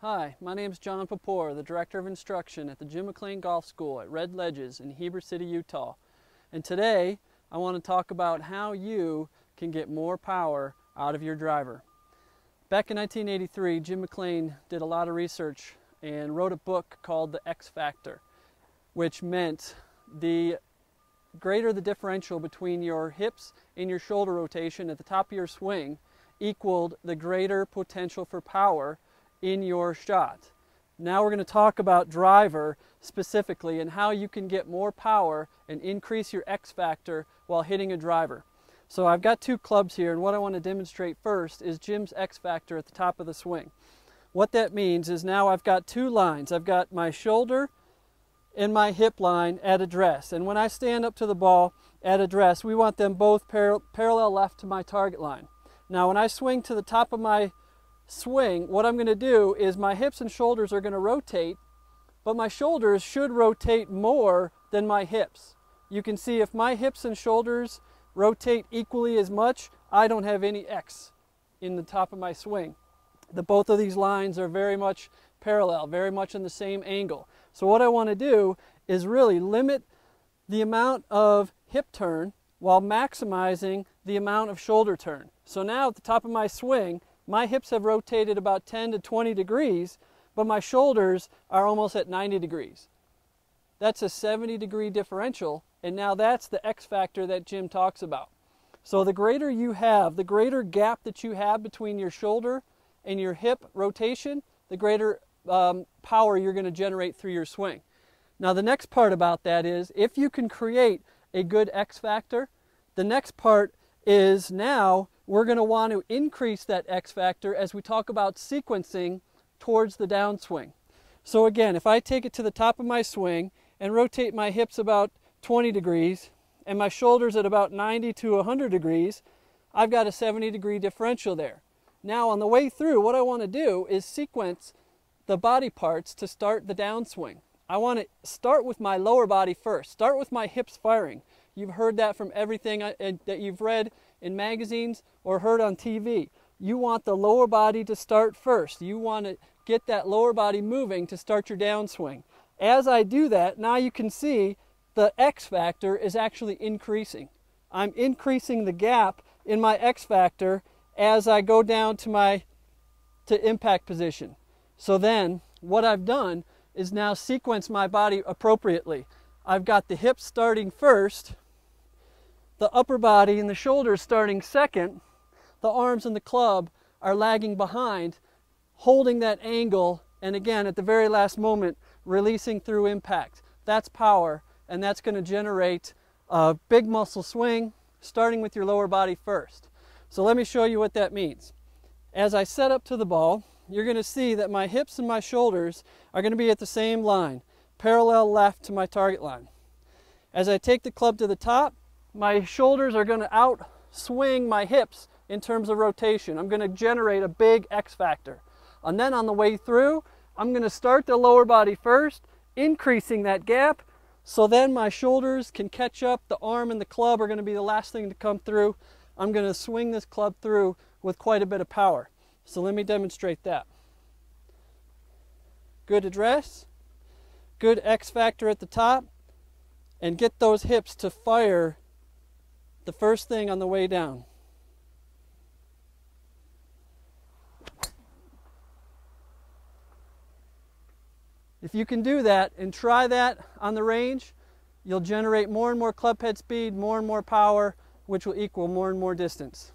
Hi, my name is Jon Paupore, the Director of Instruction at the Jim McLean Golf School at Red Ledges in Heber City, Utah. And today I want to talk about how you can get more power out of your driver. Back in 1983, Jim McLean did a lot of research and wrote a book called The X Factor, which meant the greater the differential between your hips and your shoulder rotation at the top of your swing equaled the greater potential for power in your shot. Now we're going to talk about driver specifically and how you can get more power and increase your X factor while hitting a driver. So I've got two clubs here and what I want to demonstrate first is Jim's X factor at the top of the swing. What that means is now I've got two lines. I've got my shoulder and my hip line at address. And when I stand up to the ball at address, we want them both par parallel left to my target line. Now when I swing to the top of my swing, what I'm going to do is my hips and shoulders are going to rotate, but my shoulders should rotate more than my hips. You can see if my hips and shoulders rotate equally as much, I don't have any X in the top of my swing. The both of these lines are very much parallel, very much in the same angle. So what I want to do is really limit the amount of hip turn while maximizing the amount of shoulder turn. So now at the top of my swing, my hips have rotated about 10 to 20 degrees, but my shoulders are almost at 90 degrees. That's a 70 degree differential, and now that's the X factor that Jim talks about. So the greater you have, the greater gap that you have between your shoulder and your hip rotation, the greater um, power you're going to generate through your swing. Now the next part about that is if you can create a good X factor, the next part is now we're going to want to increase that X factor as we talk about sequencing towards the downswing. So again, if I take it to the top of my swing and rotate my hips about 20 degrees and my shoulders at about 90 to 100 degrees, I've got a 70 degree differential there. Now on the way through, what I want to do is sequence the body parts to start the downswing. I want to start with my lower body first. Start with my hips firing. You've heard that from everything uh, that you've read in magazines or heard on TV. You want the lower body to start first. You want to get that lower body moving to start your downswing. As I do that, now you can see the X factor is actually increasing. I'm increasing the gap in my X factor as I go down to my to impact position. So then what I've done is now sequence my body appropriately. I've got the hips starting first, the upper body and the shoulders starting second, the arms and the club are lagging behind, holding that angle, and again, at the very last moment, releasing through impact. That's power, and that's going to generate a big muscle swing, starting with your lower body first. So let me show you what that means. As I set up to the ball, you're going to see that my hips and my shoulders are going to be at the same line, parallel left to my target line. As I take the club to the top, my shoulders are going to out swing my hips in terms of rotation. I'm going to generate a big X factor. And then on the way through, I'm going to start the lower body first, increasing that gap, so then my shoulders can catch up. The arm and the club are going to be the last thing to come through. I'm going to swing this club through with quite a bit of power. So let me demonstrate that. Good address, good X factor at the top, and get those hips to fire the first thing on the way down. If you can do that and try that on the range, you'll generate more and more club head speed, more and more power, which will equal more and more distance.